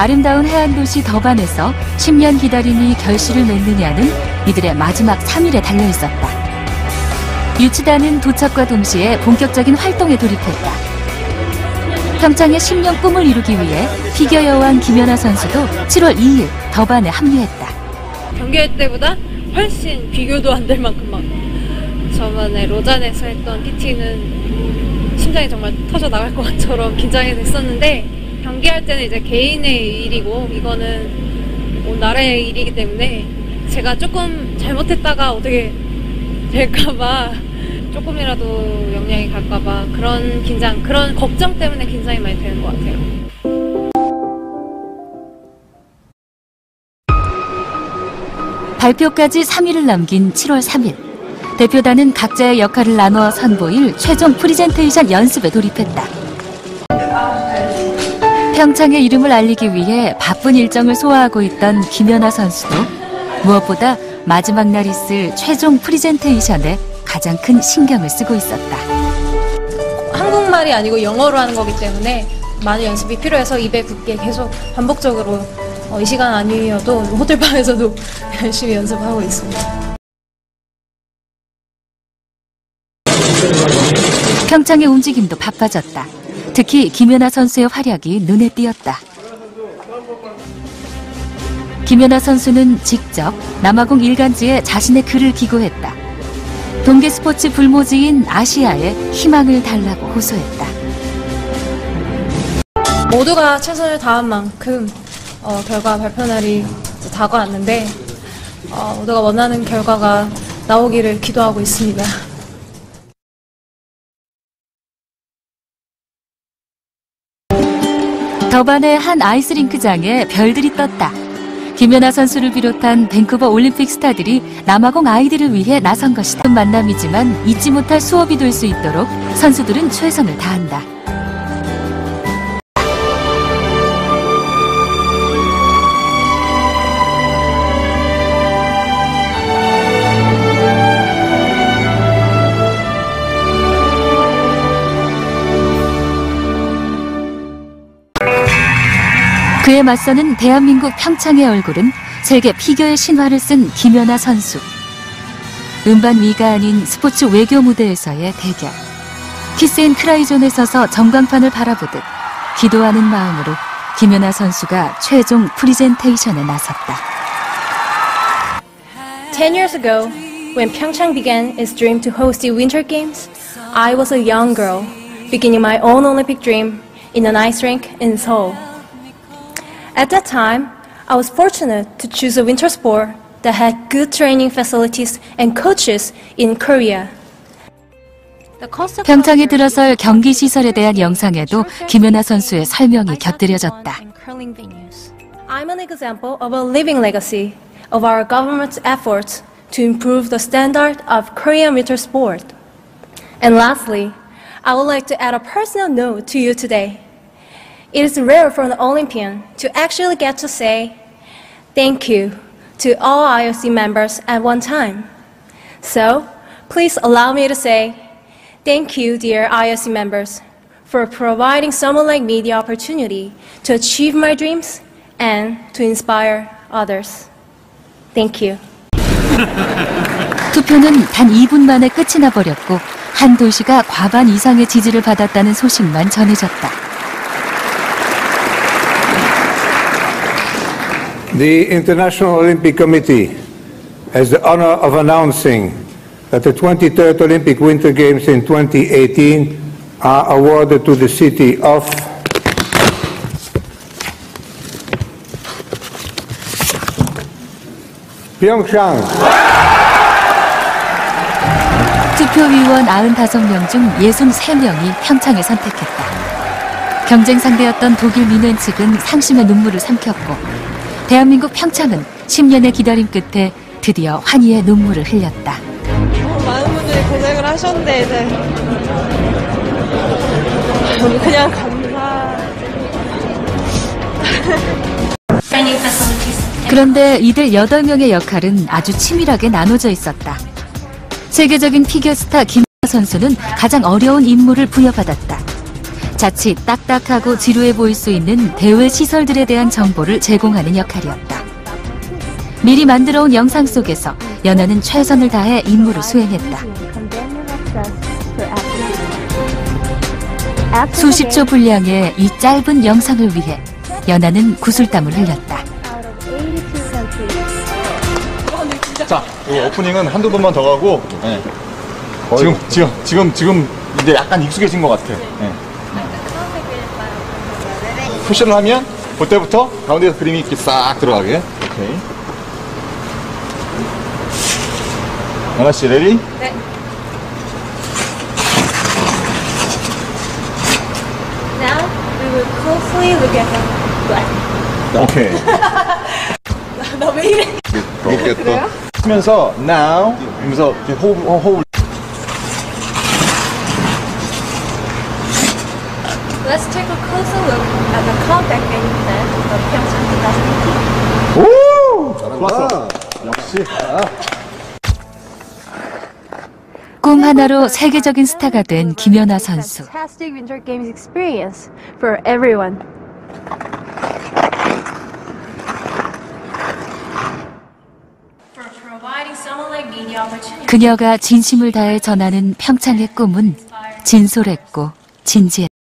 아름다운 해안 도시 더반에서 10년 기다림이 결실을 맺느냐는 이들의 마지막 3일에 달려 있었다. 유치단은 도착과 동시에 본격적인 활동에 돌입했다. 평창의 10년 꿈을 이루기 위해 피겨 여왕 김연아 선수도 7월 2일 더반에 합류했다. 경기할 때보다 훨씬 비교도 안 될 만큼 막 저번에 로잔에서 했던 PT는 심장이 정말 터져 나갈 것처럼 긴장이 됐었는데 경기할 때는 이제 개인의 일이고 이거는 온 나라의 일이기 때문에 제가 조금 잘못했다가 어떻게 될까봐 조금이라도 영향이 갈까봐 그런 긴장, 그런 걱정 때문에 긴장이 많이 되는 것 같아요. 발표까지 3일을 남긴 7월 3일. 대표단은 각자의 역할을 나누어 선보일 최종 프리젠테이션 연습에 돌입했다. 평창의 이름을 알리기 위해 바쁜 일정을 소화하고 있던 김연아 선수도 무엇보다 마지막 날 있을 최종 프리젠테이션에 가장 큰 신경을 쓰고 있었다. 한국말이 아니고 영어로 하는 거기 때문에 많은 연습이 필요해서 입에 붙게 계속 반복적으로 어, 이 시간 아니어도 호텔방에서도 열심히 연습하고 있습니다. 평창의 움직임도 바빠졌다. 특히 김연아 선수의 활약이 눈에 띄었다. 김연아 선수는 직접 남아공 일간지에 자신의 글을 기고했다. 동계 스포츠 불모지인 아시아에 희망을 달라고 호소했다. 모두가 최선을 다한 만큼 어, 결과 발표 날이 다가왔는데 어, 모두가 원하는 결과가 나오기를 기도하고 있습니다. 더반의 한 아이스링크장에 별들이 떴다. 김연아 선수를 비롯한 밴쿠버 올림픽 스타들이 남아공 아이들을 위해 나선 것이다. 만남이지만 잊지 못할 수업이 될 수 있도록 선수들은 최선을 다한다. 그에 맞서는 대한민국 평창의 얼굴은 세계 피겨의 신화를 쓴 김연아 선수. 은반 위가 아닌 스포츠 외교 무대에서의 대결. kiss and cry zone에 서서 전광판을 바라보듯 기도하는 마음으로 김연아 선수가 최종 프리젠테이션에 나섰다. 10 years ago, when Pyeongchang began its dream to host the Winter Games, I was a young girl beginning my own Olympic dream in an ice rink in Seoul. At that time, I was fortunate to choose a winter sport that had good training facilities and coaches in Korea. 평창에 들어설 경기 시설에 대한 영상에도 김연아 선수의 설명이 곁들여졌다. I'm an example of a living legacy of our government's efforts to improve the standard of Korean winter sport. And lastly, I would like to add a personal note to you today. It is rare for an Olympian to actually get to say thank you to all IOC members at one time. So, please allow me to say thank you, dear IOC members, for providing someone like me the opportunity to achieve my dreams and to inspire others. Thank you. 투표는 단 2분 만에 끝이 나버렸고 한 도시가 과반 이상의 지지를 받았다는 소식만 전해졌다. The International Olympic Committee has the honor of announcing that the 23rd Olympic Winter Games in 2018 are awarded to the city of Pyeongchang. 투표위원 95명 중 63명이 평창을 선택했다. 경쟁 상대였던 독일 민원 측은 상심의 눈물을 삼켰고 대한민국 평창은 10년의 기다림 끝에 드디어 환희의 눈물을 흘렸다. 많은 분들이 고생을 하셨는데 이제 그냥 감사. 그런데 이들 8명의 역할은 아주 치밀하게 나눠져 있었다. 세계적인 피겨 스타 김연아 선수는 가장 어려운 임무를 부여받았다. 자칫 딱딱하고 지루해 보일 수 있는 대회 시설들에 대한 정보를 제공하는 역할이었다. 미리 만들어 온 영상 속에서 연아는 최선을 다해 임무를 수행했다. 수십 초 분량의 이 짧은 영상을 위해 연아는 구슬땀을 흘렸다. 자, 이 오프닝은 한두 번만 더 가고, 예. 지금, 지금, 지금, 지금 이제 약간 익숙해진 것 같아. 예. push를 하면, 그때부터 가운데서 그림이 이렇게 싹 들어가게. 오케이. 연아 씨, ready? 네. Now, we will closely look at the 오케이. 나왜 이래? 그렇겠다. 하면서, now, 하면서 이렇게 호흡, 어, 호흡. Let's take a closer look at the contact game plan of Pyeongchang 2018. 좋았어. 역시. 꿈 하나로 세계적인 스타가 된 김연아 선수. Fantastic Winter Games experience for everyone. For providing someone like me the opportunity 그녀가 진심을 다해 전하는 평창의 꿈은 진솔했고 진지했다.